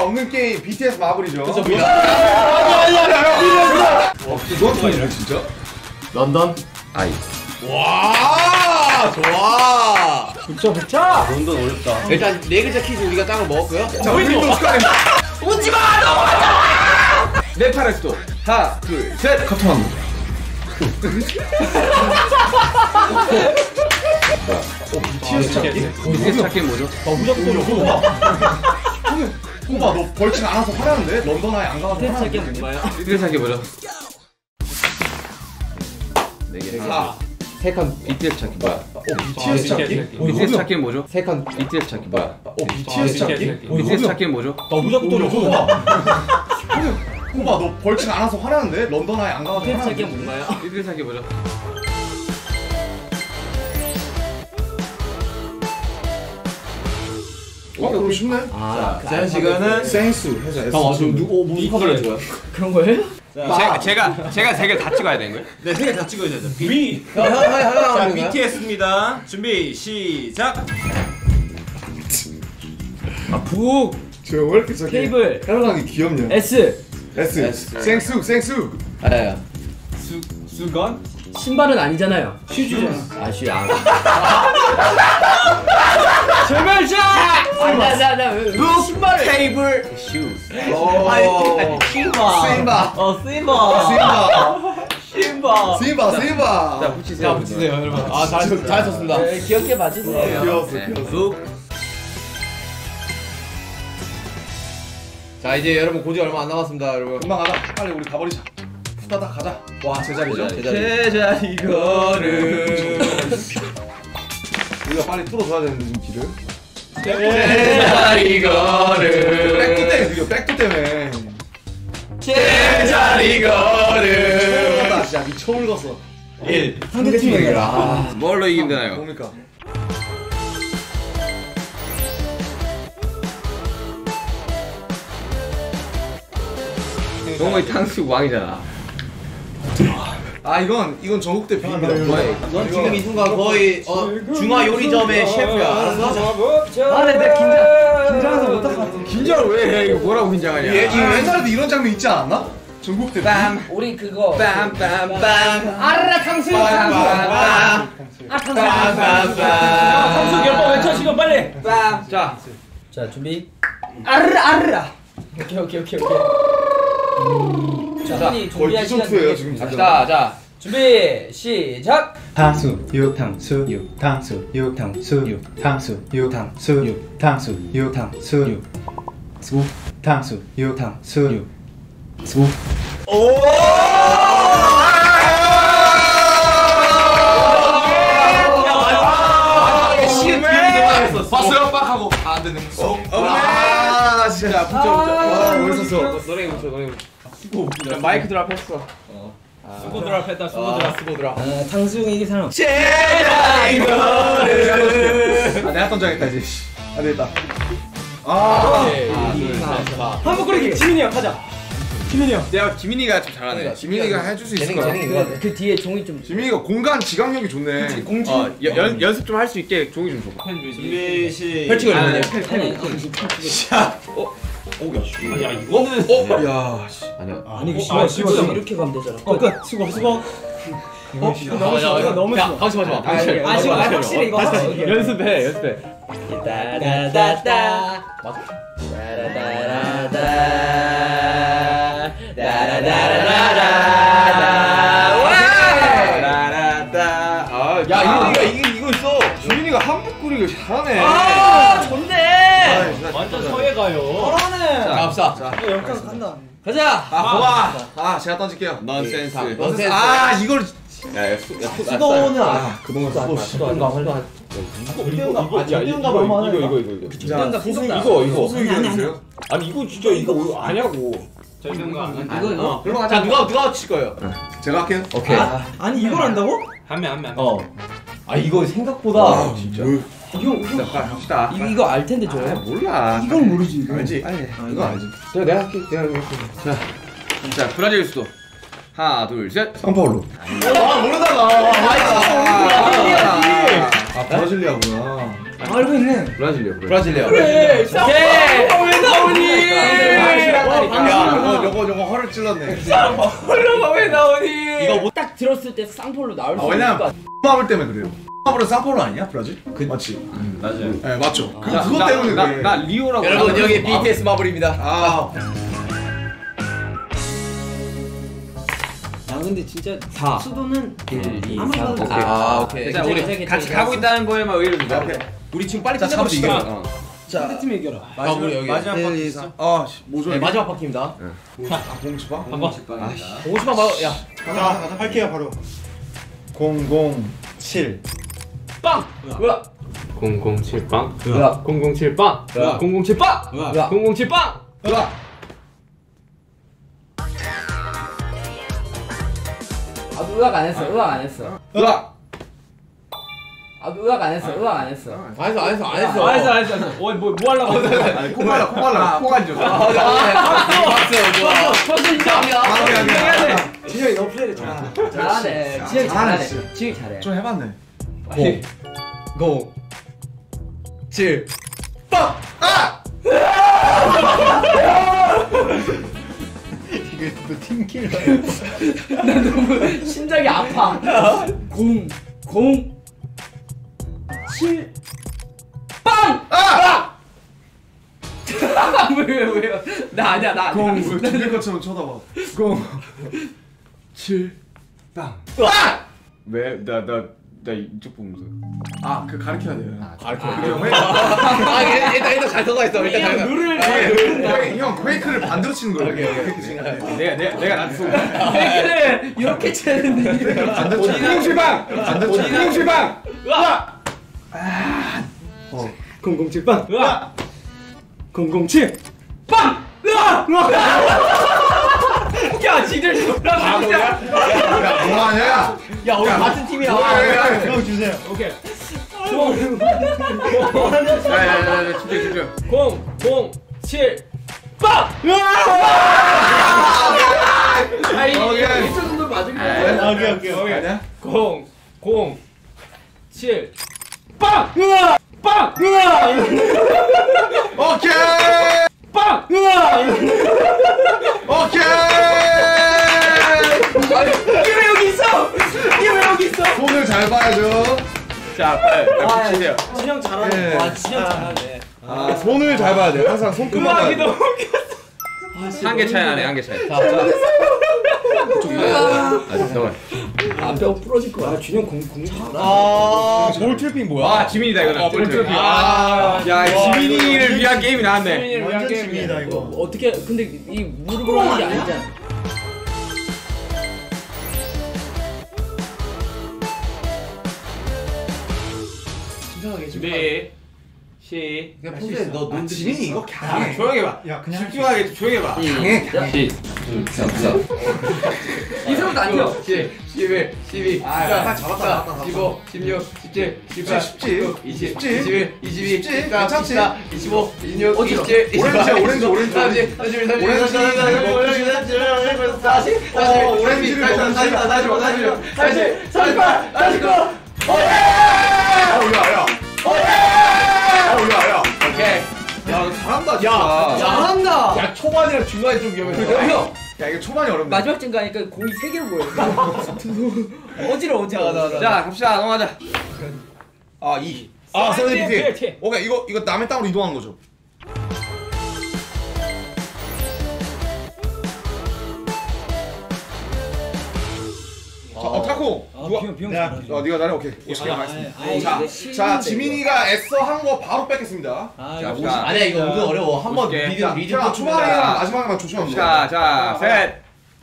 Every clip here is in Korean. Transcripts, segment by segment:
실패가 없는 게임 BTS 마블이죠. 그쵸, 누가 진짜? 런던 아이. 와 좋아 붙여 붙여 런던 어렵다. 일단 네 글자 퀴즈 우리가 따로 먹었고요 자, 우리도 축하합니다. 오지마 너무 네팔에서도 하나, 둘, 셋. 카톡합니다. BTS 찾기? BTS 찾기 뭐죠? 호바, 너 벌칙 안 와서 화나는데? 런던 아예 안 가서 화나는데? BTS 찾기 뭐죠? 네 개. 사. 세컨 BTS 찾기 뭐야? BTS 찾기? BTS 찾기 뭐죠? 세컨 BTS 찾기 뭐야? BTS 찾기? BTS 찾기 뭐죠? 나 무조건 돌려, 호바. 호바, 너 벌칙 안 와서 화나는데? 런던 아예 안 가서 화나는데? 찾기 뭐죠? 어, 그럼 쉽네. 자 제한 시간은 센스 해서 S. 아 지금 누구 무슨 카메라 찍어요? 그런 거예요? 제가 제가 제가 세 개 다 찍어야 되는 거예요? 네, 세 개 다 찍어야 되죠. 위 형형형형 자, BTS입니다. 준비 시작. 북 저왜 이렇게 저기 케이블 따라가는 게 귀엽냐? S S. 생수, 생수. 아야야 수건. 신발은 아니잖아요 슈즈잖아 아 슈, 아 절멸샷! 나나나 신발 테이블 어. 심바 스임바. 어 스이버 스임바. 신발 스임바, 스임바. 자 붙이세요. 붙이세요 여러분 아 잘 잘했었습니다 네, 귀엽게 봐주세요 귀여웠어, 네. 귀여웠어. 자 이제 여러분 고지 얼마 안 남았습니다 여러분 금방 가자. 빨리 우리 가버리자. 후다닥 가자. 와, 제자리죠? 제자리 제자리 걸음 우리가 빨리 뚫어줘야 되는데, 지금 길을. 제자리 걸음 백도 때문에 느려, 백도 때문에. 제자리 걸음 나 진짜 미쳐 울었어. 1. 상대팀에게. 아, 뭘로 이기면 되나요? 뭡니까? 동호이 탕수육 왕이잖아. 아, 이건, 이건 전국대 비입니다. 뭐야? 넌 지금 이 순간 거의 어, 중화 요리점의 셰프야. 알았어 하자. 아내 네, 긴장 긴장해서 못할 것 같아 긴장을 왜 해? 이거 뭐라고 긴장하냐? 이 옛날에도 이런 장면 있지 않았나? 전국대 비. 빰, 우리 그거. 빰, 빰, 빰. 아르라 탕수육 빰, 탕수육. 빰, 아 탕수육. 탕수육. 열번 외쳐 지금 빨리. 자, 자 준비. 아르라 아르라 오케이 오케이 오케이 오케이 자 흔히 준비할 시간 기존투예요, 지금. 갑시다. 자, 준비 시작 탕수 육 탕수 육 탕수 육 탕수 육 탕수 육 탕수 육 탕수 육 탕수 육 수 탕수 육 탕수 육 수 봤어요? 빡 하고. 아, 안 되는 거. 아, 진짜. 붙여, 붙여. 와, 멋있었어. 노래 붙여, 노래 붙여. 마이크 드랍 했어. 수고 드랍 했다 수고 아 스고드라 아 탕수육 이기 사람 아, 내가 던져야겠다, 이제. 씨. 안 되겠다. 아, 한번 끓이기 지민이 형 가자 지민이 형 내가 지민이가 좀 잘하네. 지민이가 해줄 수 있을 거야. 거 같아 그 뒤에 종이 좀 지민이가 공간 지각력이 좋네. 공지 어, 연, 연, 연습 좀 할 수 있게 종이 좀 줘봐. 준비 시. 펼치고 아, 있는 네. 거지 아 니 야, 이거? 야, 씨. 아니야 아니 이거 아, 쉬워 쉬워. 쉬워 이렇게 가면 되잖아 끝. 수고, 수고. 너무 쉬워 이거 너무 야 쉬워 다시 마지 마 아, 아니, 확실히 이거 확실히 연습해, 연습해. 따다다다 맞아 따라다라다 라라따. 아, 야, 이민이가 이거, 이거 있어. 지민이가 한국 끓이고 잘하네. 아 좋네 완전 서예 가요. 잘하네 자 이거 여기까지 간다 가자 아, 고마. 아, 제가 던질게요. 넌센스. 넌센스. 아, 이걸. 야, 야, 수, 야, 수, 수도는 아, 그동안 수고. 씨. 수도 안 가. 이거, 이거, 야, 이거, 이거, 이거, 이거, 이거, 이거. 자, 소수, 이거, 이거. 의견 주세요. 아니, 이거 진짜 이거 아냐고. 이거 이거 그럼 자 누가 누가 칠 거예요 제가 할게요. 오케이. 아니 이걸 한다고? 한 명, 한 명. 어. 아 이거 생각보다 아, 진짜. 형, 자, 빨리 합시다. 이거 이거 알 텐데 저. 아, 몰라. 이건 모르지. 이거. 알지? 아, 이거 알지. 자, 내가 할게. 내가 할게. 자, 자, 브라질 수도. 하나, 둘, 셋. 상파울로. 아 모르다가 아, 브라질리아구나. 알고 있네. 브라질이요. 브라질리아 그래. 오케이. 나오니? 야, 이거 요거 요거 허를 찔렀네. 홀로가 왜 나오니? 들었을 때 쌍폴로 나올 아, 수 있을 것 왜냐면 같아. 마블 때문에 그래요. 마블은 사포로 아니냐 브라질? 그 맞지. 맞아요. 네 맞죠. 그 나- 그것 나- 때문에 나, 그래. 나 리오라고. 여러분. 여기 BTS 마블입니다. 아야 근데 진짜 4. 수도는 1, 2, 아무리 3. 봐도. 아 오케이. 자, 우리 같이. 가고 있다는 거에만. 오케이. 우리 지금 빨리 자, 끝내봅시다. 잡읍시다. 어. 상대팀 이겨라. 아 우리 여기 마지막 1, 바퀴 2, 3. 아 씨, 뭐죠? 네? 마지막 바퀴입니다. 아 공치바? 한번. 50만 봐. 야. 자 할게요 바로 007 빵. 뭐야? 007 빵. 으악. 007 빵. 으악. 007 빵. 으악. 007 빵. 으아. 아 의학 안 했어. 의학 안 했어. 으아. 아 의학 안 했어. 의학 안 했어. 안 했어 안 했어 안 했어. 알았어 알았어 알았어. 어, 뭐, 뭐 하려고 아니 콩알라 콩알라 콩안 줘. 아. 박수 좋아. 퍼즐 인정합니다. 감사합니다. 진영이 너무 플레이를 잘한다 잘하네. 지혁이 잘하네. 지혁이 잘해. 좀 해봤네. 고. 7. 이게 또 팀킬러 나 너무 심장이 아파. 공, 공, 칠, 빵! 아! 왜, 왜, 왜요? 나 아니야, 나 아니야. 공 죽일 것처럼 쳐다봐. 공. 7. 빵. 왜? 나, 나, 나 이쪽 보면서. 아 그 가르쳐야 돼요. 가르쳐. 그 회. 아 일단 일단 일단 잘 써가 있어. 일단 잘 써. 룰을 형 퀘이크를 반대로 치는 거예요. 퀘이크 치는 거. 내가, 내가, 내가 놔뒀어. 왜 이렇게 치는데. 반대로 치는 거. 공실방! 반대로 치는 거. 공실방! 007 빵. 으악. 007. 빵. 야, 지들 졸라 바보야. 야 뭐하냐? 야 우리 같은 팀이야. 형 주세요 오케이. 야, 야, 야, 야, 집중, 집중. 007. 빵. 아, 이 오케이. 이 정도 맞을 거야. 아, 오케이 오케이 오케이 아니야? 0 0 7 빵! 빵! 오케이. 빵! 오케이. 이게 왜 여기 있어? 이게 왜 여기 있어? 손을 잘 봐야죠. 자, 빨리, 빨리. 진영 잘하네 예. 와, 진짜 잘하네. 아, 손을 잘 봐야 돼. 항상 손끝만 봐야 돼. 한개 차이 나네, 한 개 차이. 자, 자. 아, 잠깐만. 아, 뼈 부러질 거야. 준영 공 공. 아, 볼 트래핑 뭐야? 아, 지민이다, 이거는. 어, 볼트래핑. 아, 야, 이 지민이를 위한 게임이 나왔네. 수민이를 위한. 재미다 이거 뭐, 어떻게, 근데 이 무릎으로 하는 게 아니잖아. 준비. 시. 그냥 평소에 너 아, 눈치 지민이 이거 야, 강해. 조용히 해봐. 야 그냥 집중하게, 조용히 해봐. 강해. 시. 자, 자. 이성도 안 튀어. 10, 11, 12, 아, 야, 딱 잡았다, 잡았다, 잡았다. 15, 16, 17, 18, 쉽지? 19, 20, 쉽지? 21, 22, 쉽지? 23, 괜찮지? 24, 25, 26, 어디로? 27, 28, 오렌지야, 오렌지, 오렌지. 30, 31, 32, 오렌지, 33, 40, 40, 어, 오렌지를 44, 44, 45, 46, 47, 48, 49. 야, 야. 야, 야. 오케이. 야, 너 잘한다, 진짜. 잘한다. 야, 초반이랑 중간이 좀 위험했어. 형, 야, 이게 초반이 어렵네. 마지막 쯤 가니까 공이 세 개로 보여. 어지러워, 어지러워. 자, 갑시다, 넘어가자. 아, 2. 아, 세븐틴 오케이, 피. 오케이. 오케이, 이거 이거 남의 땅으로 이동하는 거죠. 자, 어, 타코. 누가? 비형 비형 야, 잘하지 어, 네가 나래 오케이. 50개 가겠습니다. 아이, 자, 근데 자, 쉬운데, 지민이가 애써 한 거 바로 뺏겠습니다. 아 자, 이거 봅시다. 아니야, 이거 은근 어려워. 한번 오케이. 리듬, 자, 초반에랑 다. 마지막에만 조심하면 자. 자, 셋,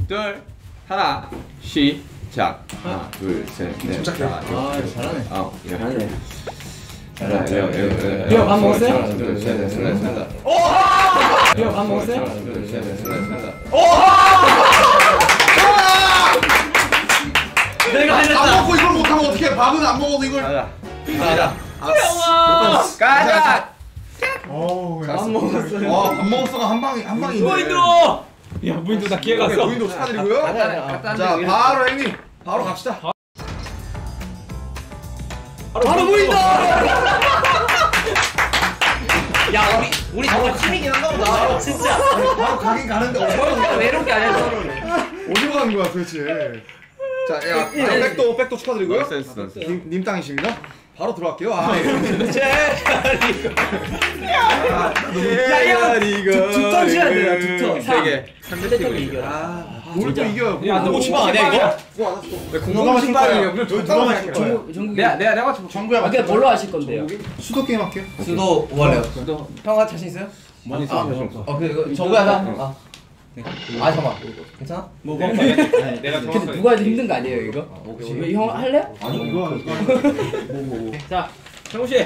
둘, 하나, 시작. 하나, 둘, 셋, 넷. 침착해. 자, 아, 이거 잘하네. 어, 이렇게. 잘하네. 넷. 형, 밥 먹었어요? 하나, 둘, 셋, 넷, 셋, 넷, 셋, 넷. 형, 밥 먹었어요? 하나, 둘, 셋, 넷, 셋, 넷, 셋, 넷. 내가 안 먹고 이걸 못하면 어떻게? 밥은 안 먹어도 이걸. 가자. 가자. 형아. 가자. 밥 먹었어요. 와, 밥 먹었어가 한 방이 한 방이 있네. 무인도. 야, 무인도 나 기회 갔어. 무인도 축하드리고요. 자, 바로 형님. 바로 갑시다. 바로 무인도. 야 우리 우리 정말 팀이긴 한가 보다. 진짜. 바로 가긴 가는데 어디로 외롭게 안 해서. 어디로 가는 거야 도대체? 자, 야, 아, 백도 백도 축하드리고요. 넌센스. 님, 님 땅이십니다. 바로 들어갈게요. 아, 예. 야 이거 두턴 쳐야 돼요, 두 턴. 세개 상대팀을 이겨라. 뭘또 이겨요? 야, 너뭐 치방 아니야 이거? 누가 맞힐 거야? 그럼 누가 맞힐 거야? 정국. 내가 내가 내가 맞춰. 정구야 아, 그냥 뭘로 하실 건데요? 수도 게임 할게요. 수도 뭐 할래요? 수도. 형아 자신 있어요? 많이 아, 써. 어, 그 이거 정우야 나. 아. 아 잠깐. 괜찮아? 뭐 뭐. 내가 근데 정확하게. 누가 해도 힘든 거 아니에요 이거? 왜, 형 할래요? 아니 이거 자, 정우 씨.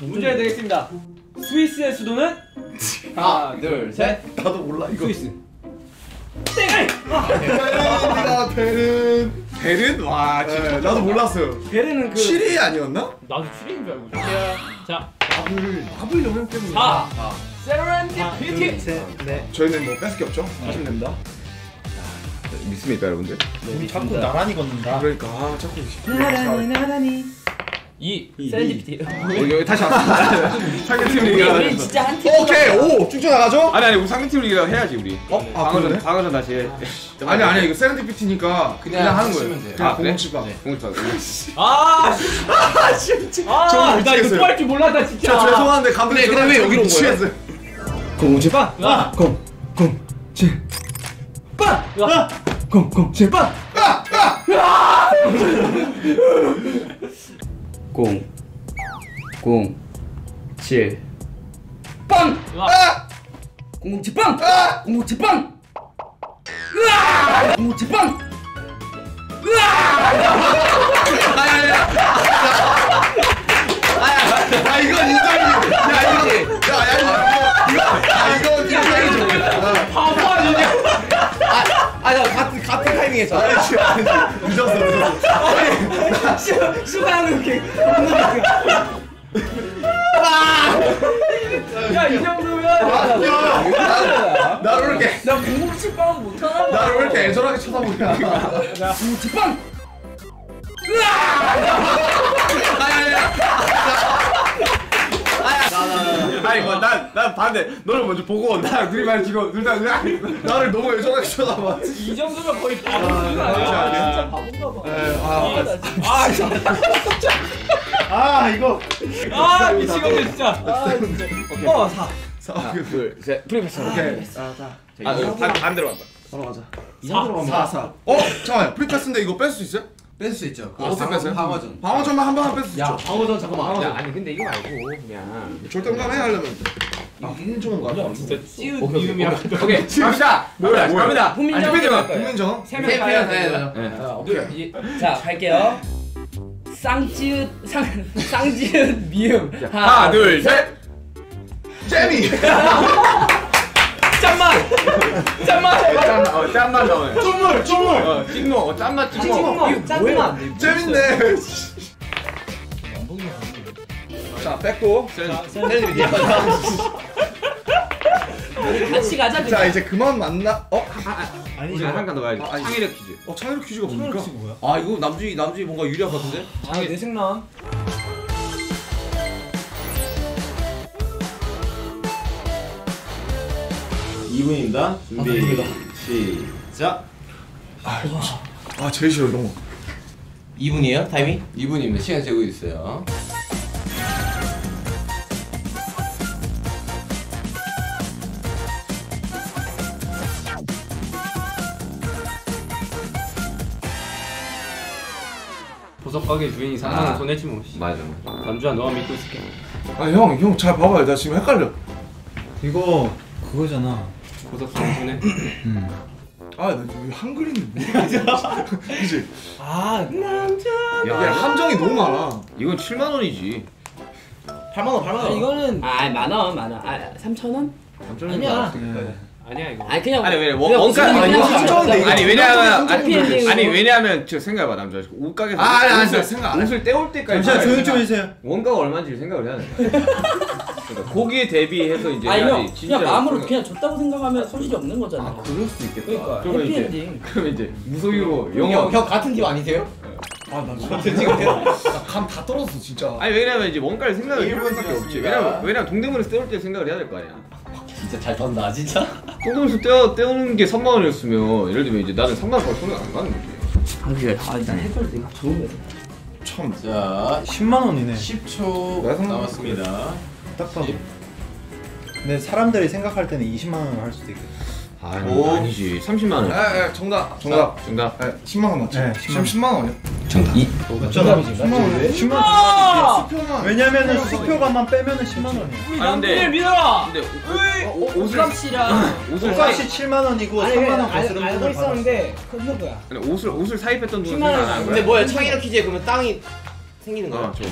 문제 드리겠습니다. 스위스의 수도는 하나, 둘, 셋. 나도 몰라 이거. 스위스. 베른이가 베른. 베른 와 네, 나도 몰랐어요. 베르는 그 칠이 아니었나? 나도 추리인 줄 알고 있었어. 자, 마블 마블 영향 때문에. 4. 세렌디피티. 저희는 뭐 뺏을 게 없죠. 하시면 됩니다. 믿습니까 여러분들? 우리 자꾸 나란히 걷는다. 그러니까 아, 자꾸. 나란히 나란히 2. 세렌디피티. 여기 여기 다시 왔어. 상대팀 우리 리그. 우리 진짜 한 팀. 오케이 오 쭉쭉 나가죠? 아니 아니 우리 상대팀 리그 해야지 우리. 어? 아 방어전 그러네? 방어전 다시 해. 아니 아니 이거 세렌디피티니까 그냥, 그냥 하는 거예요. 돼요. 그냥 아, 그래? 공치방. 공짜. 아, 아, 저는 나 이거. 또 할 줄 몰랐다 진짜. 자 죄송한데 감독님 근데 왜 여기로 온 거예요? 취했어요. 공치방. 야, 공공칠 야, 공공칠방. 아! 공, 공, 칠, 빵! 아! 공공칠빵! 공공칠빵! 으아! 공공칠빵! 아 이건. 야야 아 이거 인정이죠. 바보 아니냐? 아나 같은 같은 타이밍에 저. 아니지 아니지. 늦었어 늦었어. 수강은 이렇게 야, 이 정도면 야, 나를 왜 이렇게 나 공공칠빵 못하나 봐. 나를 왜 이렇게 애절하게 쳐다보냐? 공공칠빵! 아니 뭐난난 반대. 너를 먼저 보고 나 둘이 말 지고 둘다 나를 너무 애절하게 쳐다봐. 이 정도면 거의 바보 아, 아니야? 바본가 봐. 아, 아, 진짜. 아 이거 아, 미치겠네 진짜. 어, 사. 사. 둘 셋. 프리패스. 오케이. 아 반, 반대로 간다. 바로 가자. 이상으로 가면 사, 사. 어? 잠깐만요. 프리패스인데 이거 뺄 수 있어요? 뺄 수 있죠. 그 어떻게 빼세요? 방어전. 방어전만 한 방에 뺄수야 있죠. 방어전 잠깐만. 야, 아니 근데 이거 말고 그냥 절대감해 하려면. 아, 좋은 거 같아. 진짜 찌우 오케이, 미음이랑 오케이 갑시다. 뭐야? 갑니다. 훈민정 아니, 할 거예요. 국민정. 세명 세 가야. 돼요. 네. 아, 오케이. 자, 갈게요. 쌍지읒 쌍 쌍지읒 미음. 하나 둘 셋. 잼이. 짠만. 짠만. 짠, 어, 짠만 나오네. 쭈물, 쭈물. 어, 찍모, 어, 짠맛 찍모. 이거 짠만. 재밌네. 자, 뺐고. 같이 가자. 자, 그냥. 이제 그만 만나. 어? 이제 한칸 더 가야지. 아, 아니. 창의력 퀴즈. 어, 창의력 퀴즈가 뭡니까? 아 이거 남주희 남주희 뭔가 유리한 것 같은데? 아, 내생남. 이분입니다. 준비 시작. 아, 제일 싫어, 이런 거. 2분이에요? 타이밍? 2분입니다. 시간 재고 있어요. 보석 가게 주인이 상상을 손해지 뭐. 씨. 맞아. 남주야 너가 믿고 있을게. 아, 형, 형 잘 봐봐요. 나 지금 헷갈려. 이거 그거잖아. 보석 상 손해. 아, 나 지금 한글인지 모르겠어. 그지? 아, 이게 함정이 너무 많아. 이건 7만 원이지. 8만 원, 8만 원. 이거는 아, 만 원, 만 원. 아, 3천 원? 아니야. 아니야 이거. 아니 그냥 아니 왜 원- 원가 아니, 이거. 아니 왜냐면 아니, 왜냐면 저 생각해봐 남자 옷가게에서 아, 아니, 아니, 생각 안 해. 옷을 떼올 때까지 잠시만 조용 돼. 좀 해주세요. 원가가 얼마인지 생각을 해야 돼. 그러니까 거기에 대비해서 이제 아니 해야지. 형, 그냥 마음으로 그냥 줬다고 생각하면 손실이 없는 거잖아. 아 그럴 수도 있겠다. 그러니까 그러면 이제 해피엔딩. 그러면 이제 무소유로 형, 영어 형, 형 같은 팀 아니세요? 감다 떨어졌어 진짜. 아니 왜냐면 이제 원가를 생각을 해볼 수밖에 없지. 지났습니다. 왜냐면 왜냐면 동대문에서 때울 때 생각을 해야 될 거 아니야. 진짜 잘 떤다 진짜. 동대문에서 떼어 떼우는 게 3만 원이었으면 예를 들면 이제 나는 3만 원벌 손해가 안 가는 거지. 아 그래 아 일단 해볼 때 좋은 거 참. 자 10만 원이네. 10초 왜 상관- 남았습니다. 딱 봐도. 근데 사람들이 생각할 때는 20만 원을 할 수도 있겠다. 아니 오. 아니지 30만 원. 에, 에, 정답. 정답. 정답. 에, 10만 원 맞지? 네, 10만, 10만 원이야. 맞잖아. 10만 원이야. 10만 아! 수표만. 왜냐면은 수표값만 빼면은 10만 원이야. 아 근데 믿어라 근데 옷- 옷값이랑 옷값이 7만 원이고 아니 3만 그냥 원 알, 거스름 알고 돈을 받았어. 있었는데 끝난 거야 아니, 옷을 옷을 사입했던 돈은 10만 원. 근데. 뭐야 창이라 퀴즈에 그러면 땅이 생기는 거야? 어, 좀.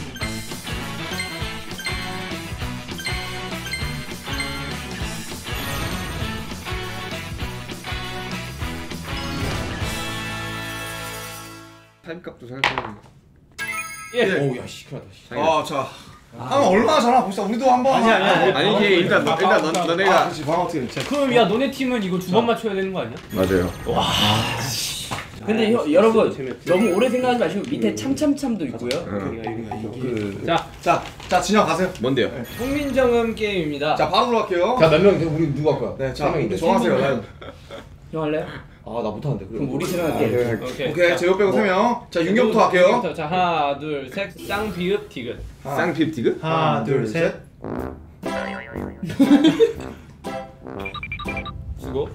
사입값도 생각해보면 예. 오야 시끄러다. 씨. 아, 자. 하면 얼마나 잘하 봅시다. 우리도 한번. 아니, 아니, 아니. 아니지 일단 너, 일단 너, 아, 너네가 그렇지. 바로 어떻게 돼? 그럼 야 너네 팀은 이거 두 번 맞춰야 되는 거 아니야? 맞아요 근데 혀, 여러분 너무 오래 생각하지 마시고 밑에 참참참도 있고요 응. 자 자, 자, 진영 가세요. 뭔데요? 국민정음 게임입니다 자, 바로 갈게요. 자몇 명? 우리 누구 할 거야? 네, 자. 정하세요. 네. 형 할래요? 아 나 못하는데. 그래. 그럼 우리 세명 할게 오케이 오케이, 제요 빼고 세 명. 자, 윤경부터 할게요. 윤경부터. 자 하나 둘셋 쌍비읍 디귿 쌍핍 디그? 하나, 둘, 셋. 수고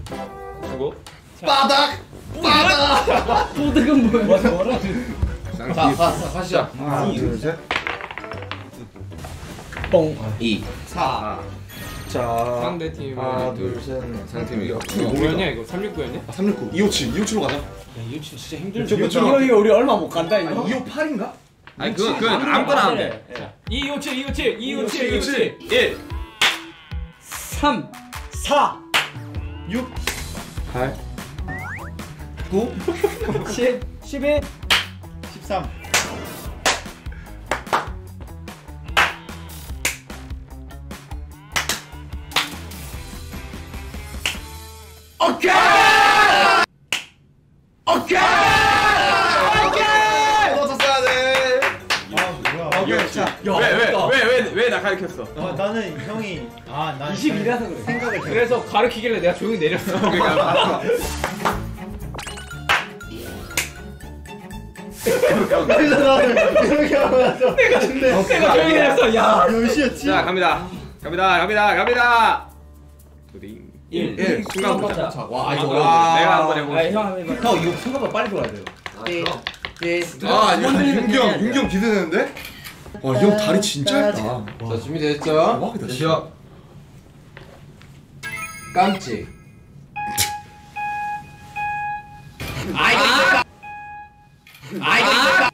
수고 바닥! 바닥! 소득은 뭐야 뭐라 자, 쌍핍 가, 가, 가시죠. 하나, 둘, 셋. 뽕 2. 사. 자. 상대 팀은 하나, 둘, 셋. 상팀이 뭐였냐 이거 369였냐? 아, 369. 257. 257로 가자. 야 이거 진짜 힘들지 이거 이거 우리 얼마 못 간다 이거 258인가? 아니 그건 그건 아무거나 하면 돼 257 257 257 257 1 3 4 6, 8 9. 10 11 13. 아. 오케이, 가르쳤어 아, 나는 형이 아, 난 22라서 그래 생각을 잘 그래서 가르치길래 내가 조용히 내렸어 그러니까 이렇게 하고 나서 내가 조용히 내렸어 야 몇 시였지? 자 갑니다 갑니다 갑니다 갑니다 링1 일. 순간 못 자. 자, 와 이거 아, 어려워. 내가 한번 해보고 아 형 한번 해봐 형 이거 생각보다 빨리 돌아야 돼요. 네. 네. 아, 이거 윤경, 윤경 기대되는데? 와, 이형 다리 진짜 얇다. 자 준비됐죠? 대박이다, 시작. 깜찍. 아 이거 있을까? 아 이거 있을까?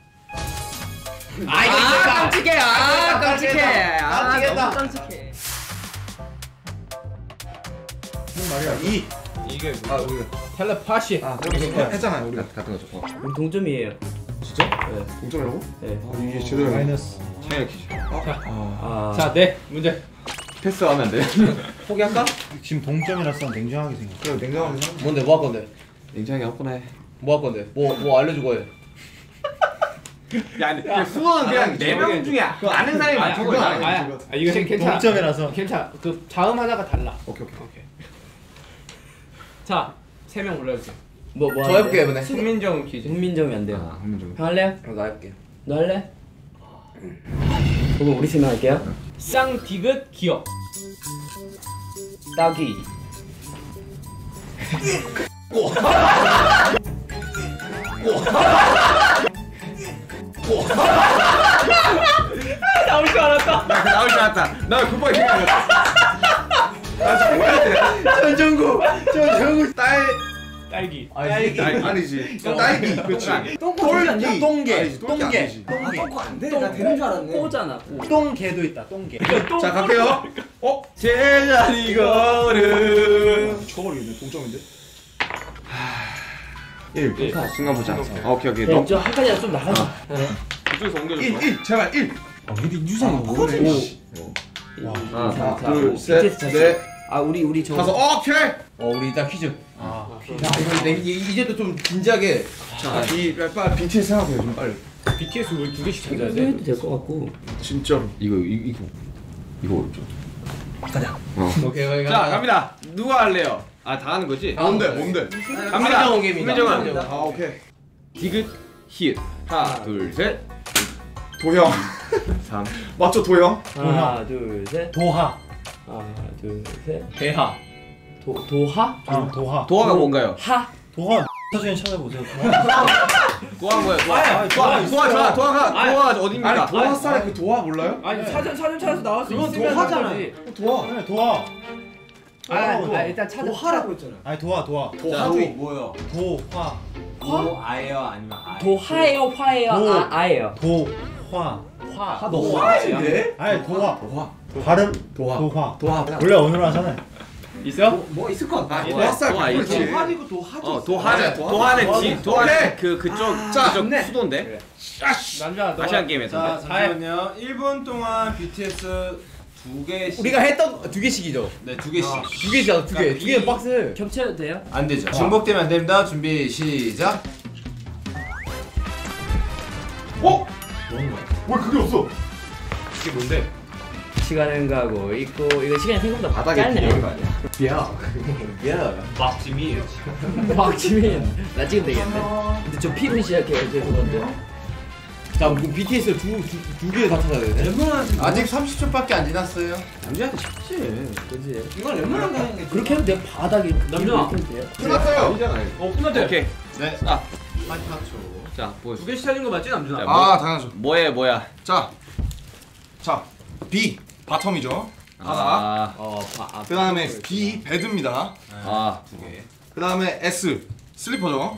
아 이거 있을까? 깜찍해 아 깜찍해 아. 너무 깜찍해 말이야, 2. 이게 아 우리가 텔레파시 아, 그럼 이거 했잖아요, 우리가. 같은 거 좋고 우리 동점이에요 진짜? 네. 동점이라고? 네. 아, 이게 제대로 해. 마이너스. 차이나 퀴즈 아 자 네 문제 패스하면 안 돼? 포기할까? 지금 동점이라서 냉정하게 생각. 그래, 냉정하게 생각. 뭔데 뭐 할 건데? 냉정하게 한번 해뭐할 건데? 뭐 뭐 알려주고 해. 야, 근데 수원은 그냥 네 명 중에 그 아는 사람이. 아야 아, 이거 괜찮아 동점이라서. 괜찮아 그 자음 하나가 달라 오케이, 오케이. 오케이 자 세 명 올려주세요 뭐 뭐 저 해볼게 이번에. 국민정음 퀴즈 국민정음이 안 돼요 아, 한번 좀. 형 할래요? 어, 나 할게. 너 할래? 그럼 우리 세명 할게요 쌍 디귿 기억 따기 나올 줄 알았다 나 나올 줄 알았다. 나 급하게 생각했어. 전정구! 전정구! 딸, 딸기 딸기. 아니, 아니지. 딸기. 그렇지. 똥꼬 아니야? 똥개. 똥개. 아 똥꼬 안 돼 나 되는 줄 알았네 꼬잖아 꼬 똥개도 있다, 똥개. 자, 갈게요. 어? 제자리 걸음. 쳐버리겠네, 동점인데? 1. 일. 순간 보자. 아, 오케이, 오케이. 네, 너저 할까지 좀 나가자 그쪽에서 옮겨줘. 1, 1. 제발 1. 유상이 뭐래 하나, 하나, 자, 둘, 오, 셋, BTS 잤어. 넷, 아 우리 우리 저 다섯. 오케이. 어 우리 일단 퀴즈. 아, 야 이거 내- 이- 이제도 좀 진지하게. 자, 이, 빨리 BTS 생각해요, 좀 빨리. BTS 우리 두 개씩 찾아야 네. 돼. 해도 될 것 같고. 진짜로. 이거 이- 이거 이거 어렵죠. 오케이 오케이. 자 갑니다. 누가 할래요? 아 다 하는 거지? 뭔데 뭔데? 갑니다. 게임이다. 함정은 아 오케이. 디귿 히읗 하나 둘 셋. 도형. 3 맞죠 도형? 하나, 둘, 셋. 도하. 하나, 둘, 셋. 대하. 도 도하? 아, 도하. 도화가 뭔가요? 하. 도하. 사전에 찾아보세요. 도화가 뭐예요? 도화. 도화 도화 도화 도화가 도화가 어디입니까? 아니 도화 쌀의 그 도화 몰라요? 아니 사전 사전 찾아서 나왔어. 그건 거지. 도화. 네, 도하. 아, 아, 일단 찾아. 도하라고 했잖아. 아니 도하 도하. 도화도 뭐요? 도화. 도 아예요 아니면 아? 도하예요, 화예요, 도. 아, 아예요. 도화. 화. 너 화인데? 아니 도화. 도화. 발음 도화. 도화. 도화. 원래 언어로 하잖아요. 있어? 뭐 있을 것 같아. 도화 쌀 도화. 있지. 화이고 도하지. 어 도화는 도화. 도화는 지 도화는. 그 그쪽 자, 그쪽. 수도인데 남자 너. 아시안 게임에서. 자 잠시만요. 1분 동안 BTS 두 개씩. 우리가 했던 두 개씩이죠. 네두 개씩. 두 개씩이잖아 두 개. 두개 박스. 겹쳐도 돼요? 안 되죠. 중복되면 안 됩니다. 준비 시작. 어? 왜 그게 없어? 이게 뭔데? 시간은 가고 있고 이거 시간이 생각보다 바닥에 짧네. 비는 거 아니야? 야. 야. 막지미. 박지민 나 지금 되겠네. 근데 저 피로 시작해요 죄송한데. 자, 뭐 BTS 두두 개를 다 찾아야 돼. 아직 30초밖에 안 지났어요. 남자한테 쉽지. 그지? 이건 웬만한 거 하는 게. 그렇게 해도 내가 바닥에 남자. 끝났어요. 어 끝났대. 오케이 네. 아. 마지막 초. 자두 보여줘. 개씩 찾은 거 맞지 남준아? 자, 아 당연하죠. 뭐해 뭐야? 자, 자 B bottom이죠. 바닥. 아, 어, 바, 아, 그 다음에 B bed입니다. 아 두 개. 그 다음에 S 슬리퍼죠.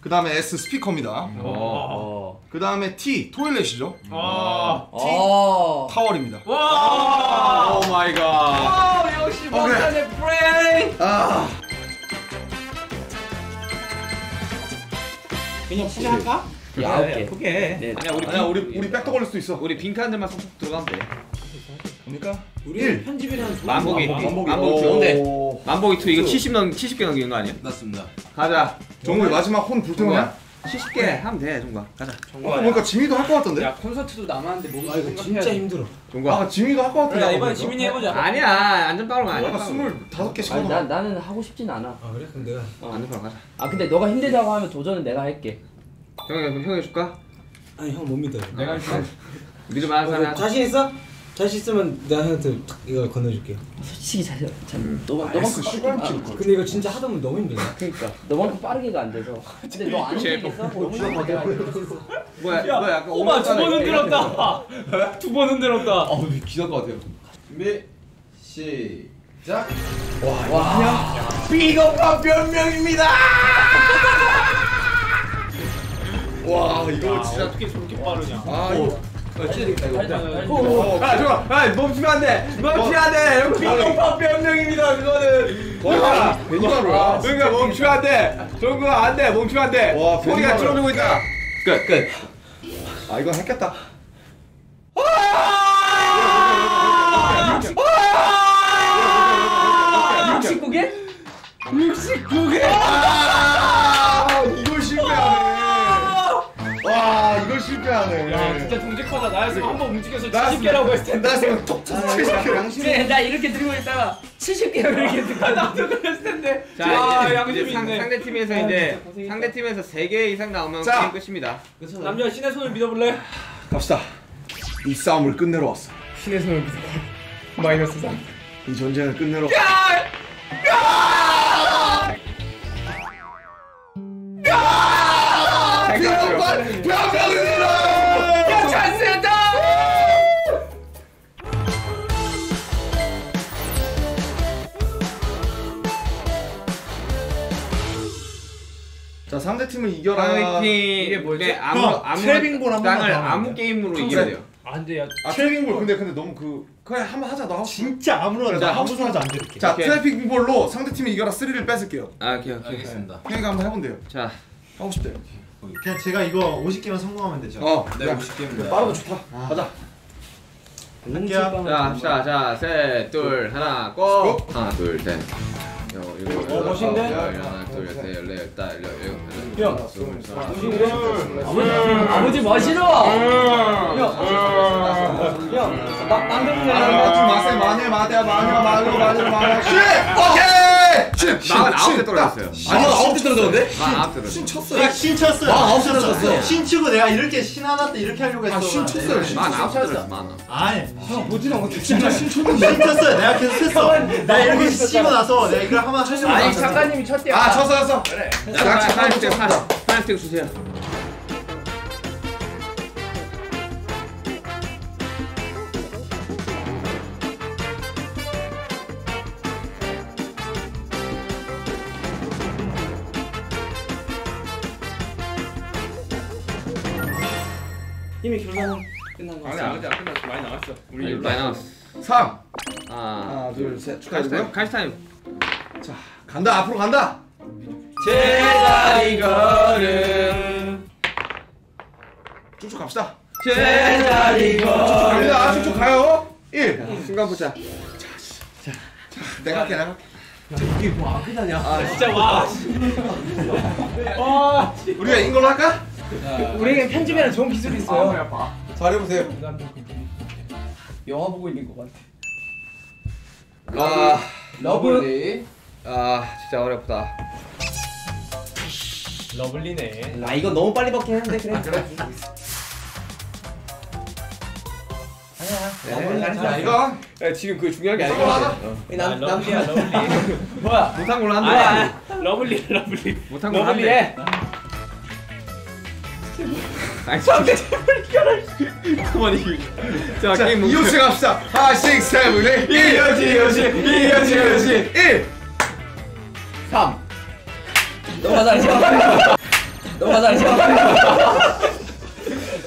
그 다음에 S 스피커입니다. 어. 어. 그 다음에 T toilet이죠. 아. 어. 타월입니다. 와. oh my god. 아 역시 일산의 브레인. 아, 그냥 포기할까? 야, 아홉 개. 포기해. 네. 아니야 우리 아니야 빈- 우리 우리 백도 걸릴 수도 있어. 우리 빈칸들만 쏙쏙 들어가면 돼. 뭡니까? 우리 편집이랑 만보기 만보기. 만보기 오. 좋은데. 만보기 2 이거 70 넘 70개 넘기는 거 아니야? 맞습니다. 가자. 정국이 마지막 혼 불태우냐? 70개 하면 돼 종과. 가자. 어, 보니까 지민이도 할 것 같던데? 야 콘서트도 남았는데 몸아 이거 진짜 힘들어. 종과. 아 지민이도 할 것 같은데. 야 이번에. 지민이 해보자. 아니야 안전빵으로 가. 아까 안전빵으로. 스물다섯 개씩 아니, 나, 하더만. 나는 하고 싶진 않아. 아 그래? 그럼 내가. 안전빵으로 가자. 아 근데 너가 힘들다고 하면 도전은 내가 할게. 형이 형 해줄까? 아니 형 못 믿어. 내가 할게. 믿을 만한 사람. 자신 있어? 내가 형한테 탁 이거 건네줄게. 솔직히 잘, 잘 너, 너만큼 슈가임 아. 근데 이거 진짜 하다 보면 너무 힘들어. 그러니까 너만큼 빠르게가 안 돼서. 근데 너안 힘들겠어? 너무 힘들어. 뭐야 야, 너 약간 오빠 두번 오버하네. 흔들었다. 두 번 흔들었다. 아 기절 것 같아요. 준비 시작. 비겁한 변명입니다. 와 이거 진짜 어떻게 저렇게 빠르냐? 아 이거 이거. 어, 아 잠깐. 아 멈추면 안 돼. 멈추면 안 돼. 비겁한 변명입니다 그거는. 거야 베니마루야. 그러니까 멈추면 안 돼. 종구가 안 돼. 멈추면 안 돼. 와, 소리가. 줄어들고 있다. 끝 끝. 아 이건 했겠다. 아! 69개? 69개. 실패하네. 야 진짜 동직하다. 나였으면 한번 움직여서 나였으면- 70개라고 했을 텐데. 나였으면 톡 치게 그래 나 이렇게 들고 있다가 70개를 이렇게 들고 나도 그랬을 텐데. 자아 상, 있네. 상대 팀에서 이제 상대 팀에서 3개 이상 나오면 자. 게임 끝입니다. 남자 신의 손을 믿어볼래? 갑시다. 이 싸움을 끝내러 왔어. 신의 손을 믿어. 마이너스 3. 이 전쟁을 끝내러. 비겁 상대 팀을 이겨라. 상대 이게 뭐였지? 팀의 아무 형, 아무 트래빙볼 한 번만 아무? 게임으로 형, 이겨야 그래. 돼요. 안돼 야. 아 트래핑볼 근데 근데 너무 그 그냥 한번 하자 나 하고. 진짜 아무나 자, 나 아무 소리도 안 들을게. 자. 트래핑볼로 상대 팀이 이겨라 3를 뺏을게요. 아 오케이 오케이. 알겠습니다. 형이가 한번 해본대요. 자 하고 싶대요. 그냥 제가 이거 50개만 성공하면 되죠. 어. 네 야, 50개입니다. 빠르고 좋다. 가자. 할게요. 자, 합시다. 자, 셋, 둘, 하나, 고! 하나, 둘, 셋. 여, 일곱, 여덟, 멋있는데? 열, 하나, 둘, 셋, 열네, 열다, 열여, 일곱, 여덟, 아버지 멋있어. 형. 형. 막 남대문 아, 맞지 마세요. 마녀, 마녀, 마녀, 마녀, 마녀, 마녀. 쉿! 오케이! 쉿! 나 아홉 대 떨어졌어요. 아니 아홉 대 떨어졌는데? 아 아홉 대 떨어졌어. 야, 신 쳤어요. 와, 아홉 신대 쳤어. 쳤어. 신 치고 내가 이렇게 신 하나 때 이렇게 하려고 했어. 신 쳤어요, 신만 아홉 대 떨어졌어. 만. 아니, 형 보지도 않고 진짜 신 쳤는데. 신 쳤어요. 내가 계속 했어. 내가 이렇게 치고 나서 내가 이걸 한번 하려고 아니 작가님이 쳤대요. 아, 쳤어, 쳤어. 자, 같이 하나씩 하나 하나씩 주세요. 아니 같습니다. 아직 안 끝났어 많이 남았어 우리 많이 남았어. 3. 하나, 하나, 둘, 셋. 가시 축하드리고요. 타임. 가시 타임. 자, 간다. 앞으로 간다. 제자리 걸음. 쭉쭉 갑시다. 제자리 갑니다. 쭉쭉 가요. 1. 순간 포차. 내가 할게, 내가 할게. 진짜 와 와, 우리가 이긴 걸로 할까? 우리에게 편집에는 좋은 기술이 있어요. 잘해보세요. 영화 보고 있는 것 같아. 아, love. 아 진짜 어렵다. lovely네 아 이거 너무 빨리 받긴 했는데 그래. 네. 자, 이거. 야, 지금 그 중요한 게 하나. 같아. 어. 아, 난 lovely야 난. lovely 뭐야 못한 걸로 한다. 아니야 lovely lovely 못한 걸로 아니 상대 그만이. 자 자, 게임 뭐- 이호씨 갑시다. 5, 6, 7, 8. 이호씨, 이호씨, 이호씨, 이호씨. 1. 3. 너가 잘했어. 너가 잘했어.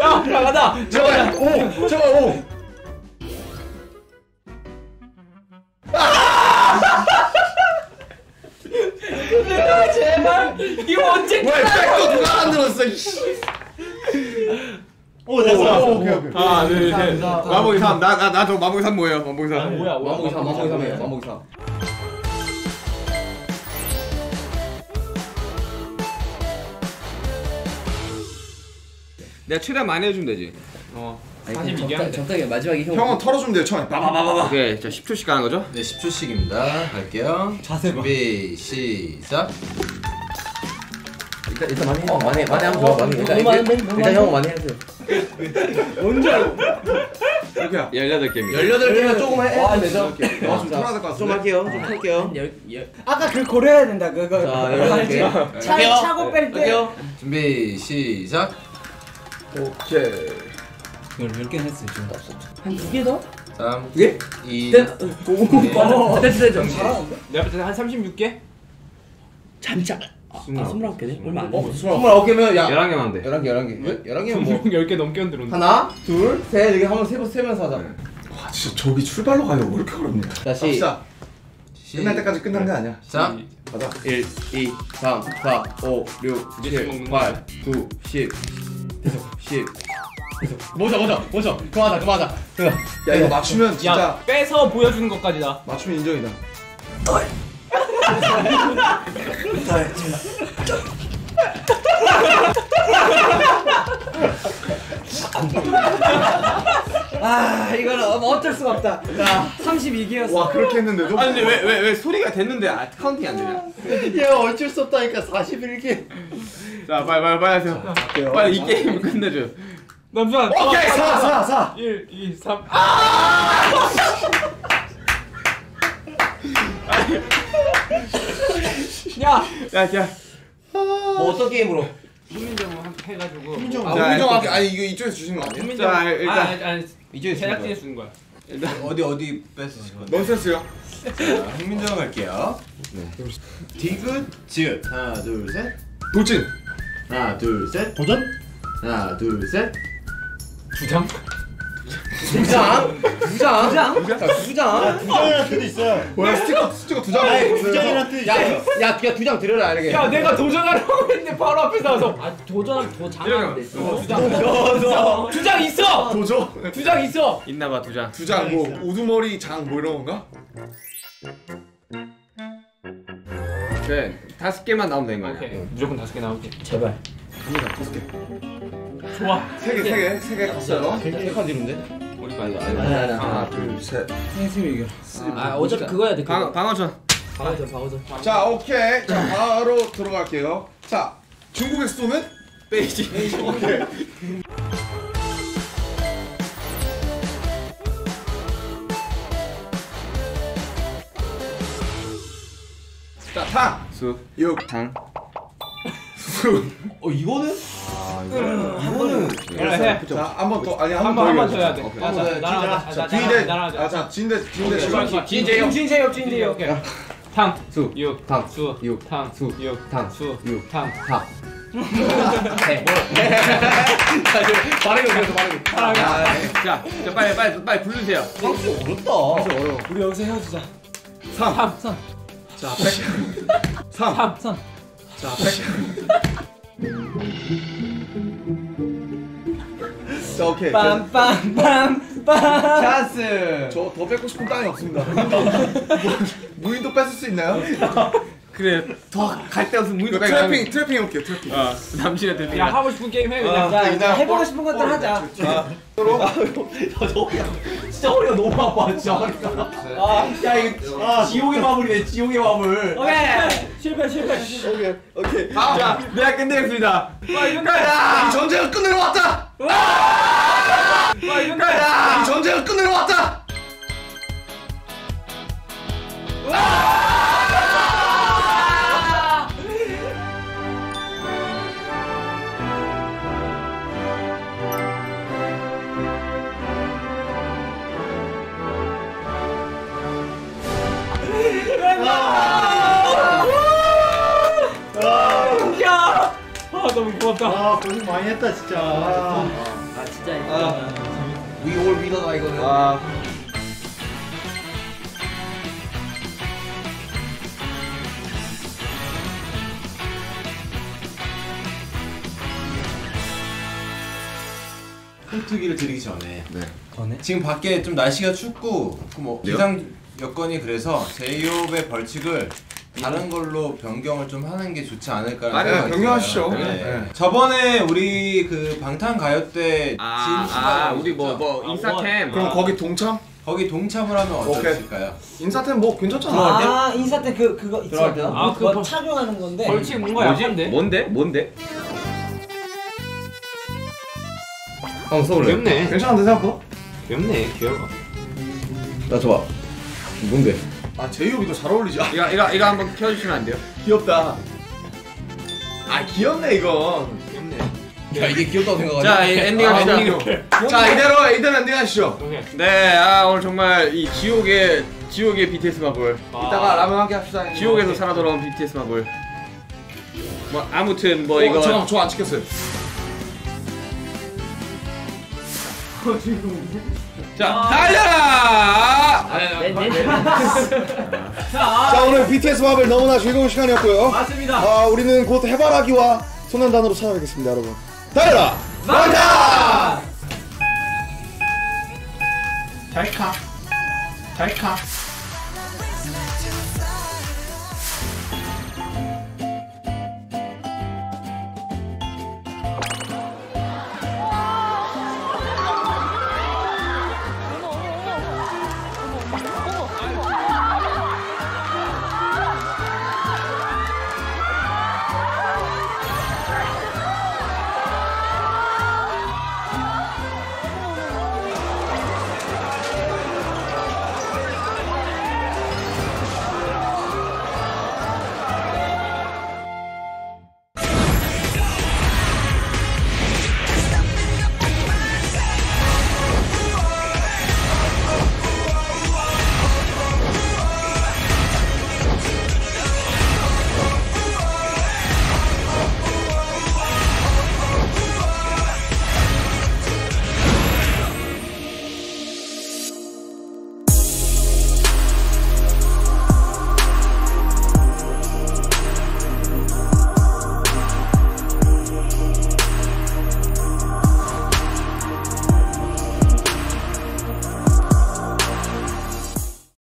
야 가다 저거 5. 저거 5. 제발. 이거 언제? 왜 백도 누가 안 들었어? 이씨. 오, 됐어. 오, 오케이, 오케이. 하나 둘셋 마모기 3 나나나저 마모기 3 뭐예요 마모기 3 뭐야 뭐야 마모기 3 마모기 3이에요. 마모기 3. 내가 최대한 많이 해주면 되지 어 이게 안 돼. 적당히 마지막에 형. 형은 털어주면 돼요, 처음에. 빠바바바바. 오케이 자 10초씩 가는 거죠? 네, 10초씩입니다. 갈게요. 자세 봐. 준비, 시작. 일단 일단 많이 해. 많이 많이 하면 좋아. 많이. 일단 너무 많은데? 너무 일단 형 많이 해주세요. 이렇게야. 18개입니다 18개면 조금 해. 와, 해도 되죠? 아, 좀 털어야 될것 좀 같은데. 할게요. 좀 할게요. 열, 열. 아까 그 고려해야 된다 그거. 자, 열개. 차 할게요. 차고 뺄 때. 할게요. 준비, 시작. 오케이. 한 두 개 더? 3, 예? 2, 네. 오. 됐어 됐어. 잘하는데? 내가 볼때 한 36개? 잠깐. 아, 스물아홉 개네? 얼마 안 돼. 29개면 야. 11개만 돼 11개, 11개. 11개면 뭐. 10개 넘게 흔들었네 하나, 둘, 셋. 이렇게 한번 세번 세면서 하자. 와, 진짜 저기 출발로 가요. 왜 이렇게 어렵냐. 다시. 갑시다. 시, 끝날 때까지 끝난 게 아니야. 자, 가자. 1, 2, 3, 4, 5, 6, 개씩 7, 먹는 8, 9, 10, 10. 뭐자, 뭐자, 뭐자. 그만하자, 그만하자. 야, 이거 맞추면 진짜 야 빼서 보여주는 것까지다 맞추면 인정이다. 아 이거는 어쩔 수가 없다. 자 32개였어. 와, 그렇게 했는데도 아니 근데 왜 왜 왜 소리가 됐는데 아, counting이 안 되냐 얘 어쩔 수 없다니까 41개. 자 빨리 빨리 빨리 하세요 빨리 이 게임 끝내줘 남산 오케이, 4, 4, 4. 1 2 3 야! 야 야 뭐 어떤 게임으로? 훈민정음 한 해가지고 아, 자, 우정 앞에 아니 이거 이쪽에서 주시는 거 아니에요? 훈민정음 자, 일단- 아니 아니, 아니 이쪽에 제작진이 쓰는 거야 어디 어디 뺏으실 건데? 넌센스요. 자, 흥민정 갈게요. 디귿, 지읒. 하나, 둘, 셋. 도진. 하나, 둘, 셋. 도전? 하나, 둘, 셋. 두 장 두 장? 두 장? 두장? 자, 두장? 부장이라는 뜻도 있어요. 뭐야, 스티커 스티커 두 장. 아니, 부장이라는 뜻 야, 있어요. 야, 야, 두장 드려라, 이렇게. 야 내가 도전하려고 했는데 바로 앞에 나와서 아 도전 도 장하면 돼. 어, 두장 두 장 있어! 도저. 두 장 있어! 있나봐 두 장 두 장, 뭐 우두머리 장 뭐 이런 건가? 오케이 다섯 개만 나오면 되는 거 아니야? 오케이. 무조건 다섯 개 나올게. 제발. 갑니다 다섯 개 좋아. 세개세개세 개 갔어요 세칸 지른데? 우리가 아니다. 아니다. 하나, 둘, 셋. 아 어차피 그거 해야 돼. 방. 방어전. 방어전 방어전. 자 오케이 자 바로 들어갈게요 자 중국의 수도는? 베이징. 오케이 자 탕! 수. 육 당. 어 이거는? 그래 해. 자, 한번 더, 아니, 한 한번 번 한번 더더 해야 해야죠. 돼. 오케이. 자, 자, 나랑 하자. 자, 진대, 나랑 아. 자, 진대, 진대 씨. 그렇지. 진재요. 진세요 진세요. 오케이. 탕, 수. 육, 탕. 수, 육. 탕, 수. 육, 탕. 수, 육. 탕. 탕. 빠르게 그래서 빠르게. 자, 자 빨리 빨리 빨리 부르세요. 어렵다. 우리 여기서 헤어지자. 삼. 삼, 삼, 자, 백. 삼. 삼, 삼. 자, 백. 자, 오케이. 빰빰빰빰. 찬스. 저 더 뺏고 싶은 땅이 없습니다. 무인도 뺏을 수 있나요? 그래. 더 갈 데 없으면 트래핑, 트래핑 해볼게요, 트래핑. 어, 남친한테 야 하고 싶은 게임 해 그냥. 자 이제 해보고 싶은 것들 하자. 진짜 허리가 너무 아파 진짜 허리가. 아, 야 이거 지옥의 마블이네 지옥의 마블. 오케이. 실패 실패. 오케이, 오케이. 자, 내가 끝내겠습니다. 이 전쟁을 끝내러 왔다! 이 전쟁을 끝내러 왔다! 드리기 전에 네. 전에? 지금 밖에 좀 날씨가 춥고 뭐 네요? 기상 여건이 그래서 제이홉의 벌칙을 다른 걸로 변경을 좀 하는 게 좋지 않을까 아니요, 생각이 변경하시죠. 네. 네. 저번에 우리 그 방탄 가요 때 아, 진수가 아 우리 뭐뭐 인사템. 그럼 거기 동참? 거기 동참을 하면. 어떠실까요? 인사템 뭐 괜찮잖아. 아 인사 때그 그거 때나? 아, 그거 그거 착용하는 건데. 벌칙 뭔가 약한데. 뭔데? 뭔데? 한번 써볼래? 귀엽네. 괜찮은데 생각보다? 귀엽네. 귀여워. 나 좋아. 뭔데? 아, 제이홉 이거 잘 어울리지. 아, 이거 이거 이거 한번 켜주시면 안 돼요? 귀엽다. 아, 귀엽네. 귀엽네. 야 이게 귀엽다고 생각하지? 자, 이 엔딩 합시다. 자, 이대로, 이대로 엔딩 하시죠. 네, 아 오늘 정말 이 지옥의 지옥의 BTS 마블. 이따가 라면 함께 합시다. 지옥에서 살아 돌아온 BTS 마블. 뭐 아무튼 뭐 어, 이거 잠깐만, 저안 찍혔어요. 자 달려라. 네, 네. 자, 오늘 BTS 마블 너무나 즐거운 시간이었고요. 맞습니다. 아, 우리는 곧 해바라기와 소년단으로 찾아뵙겠습니다, 여러분. 달려라! 잘 가. 잘 가.